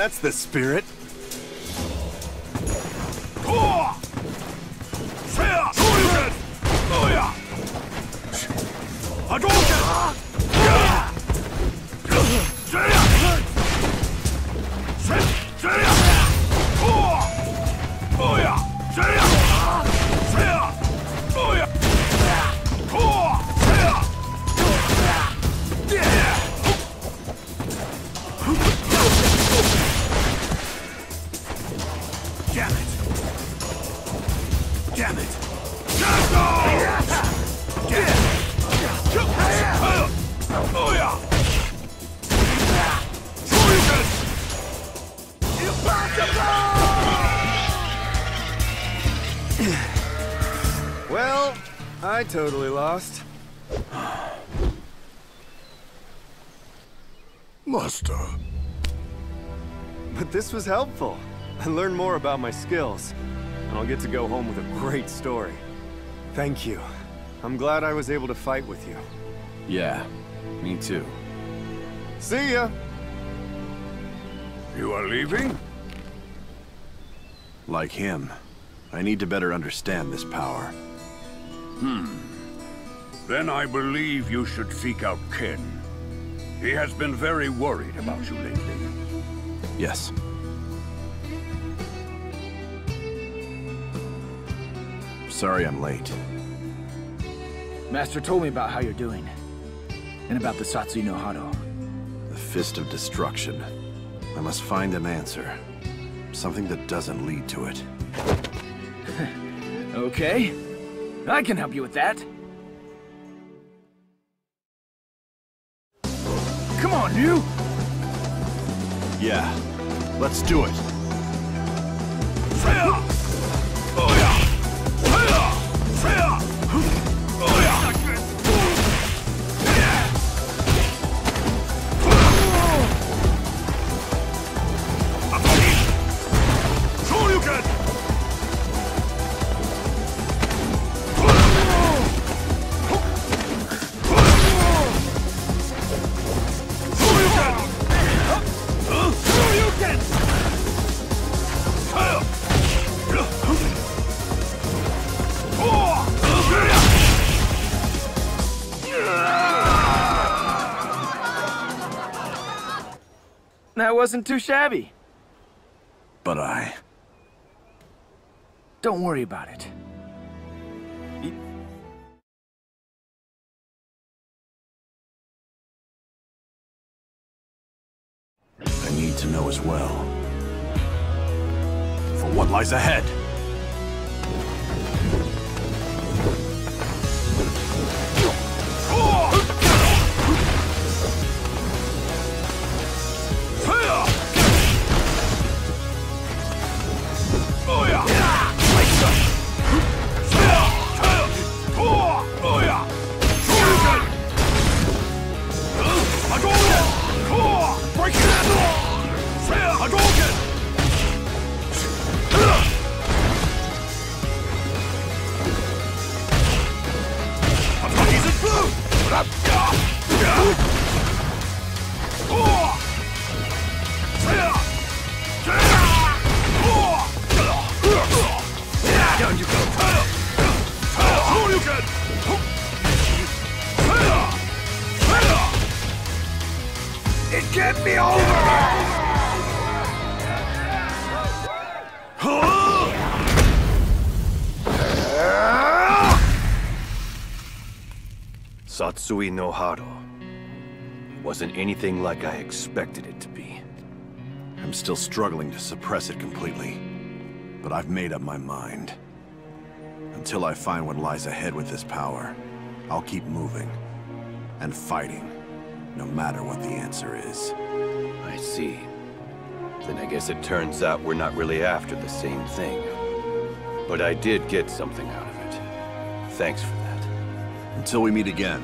That's the spirit. Oh, Damn Well, I totally lost. Master. But this was helpful. I learned more about my skills. And I'll get to go home with a great story. Thank you. I'm glad I was able to fight with you. Yeah, me too. See ya! You are leaving? Like him, I need to better understand this power. Hmm. Then I believe you should seek out Ken. He has been very worried about you lately. Yes. Sorry I'm late. Master told me about how you're doing. And about the Satsui no Hado. The Fist of Destruction. I must find an answer. Something that doesn't lead to it. Okay. I can help you with that. Come on, you! Yeah, let's do it. That wasn't too shabby. But I... Don't worry about it. I need to know as well. For what lies ahead. It can't be over! Satsui no Hado wasn't anything like I expected it to be. I'm still struggling to suppress it completely. But I've made up my mind. Until I find what lies ahead with this power, I'll keep moving. And fighting, no matter what the answer is. I see. Then I guess it turns out we're not really after the same thing. But I did get something out of it. Thanks for that. Until we meet again,